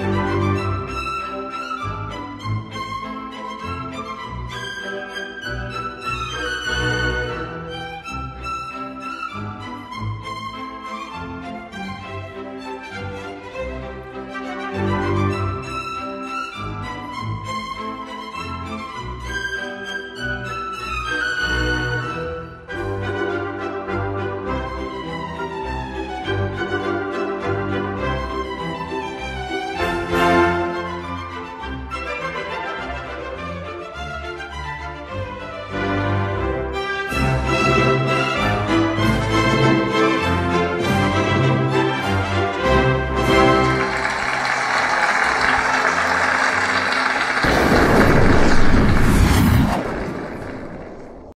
Bye.